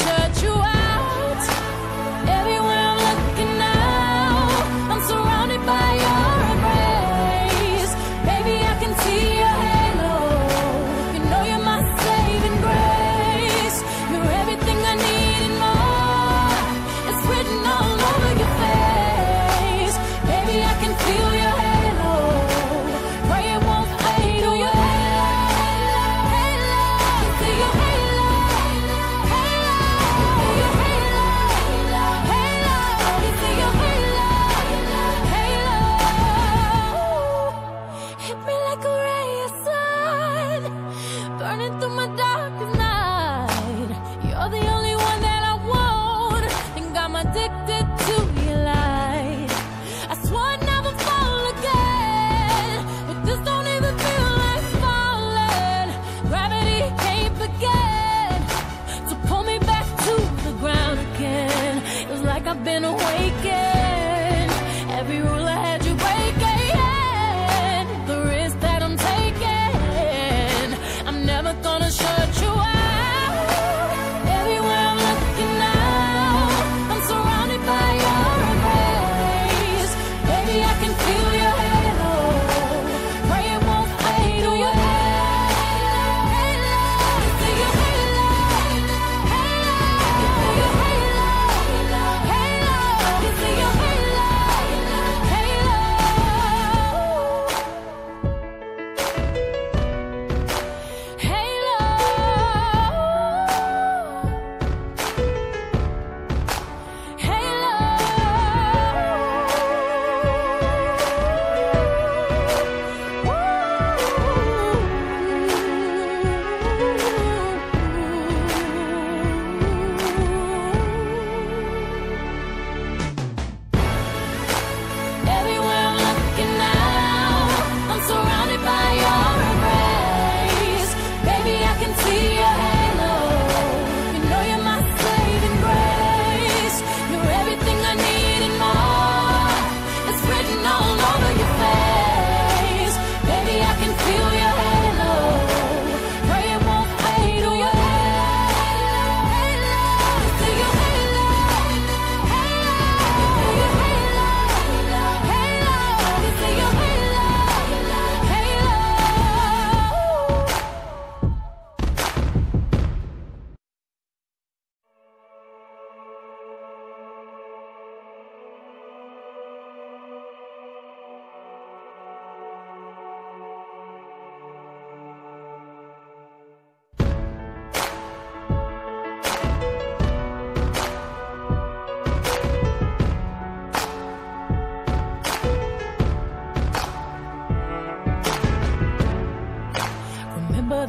Gonna burning through my darkest night. You're the only one that I want, think I'm addicted to your light. I swore I'd never fall again, but this don't even feel like falling. Gravity can't begin to pull me back to the ground again. It's like I've been awakened. Every rule I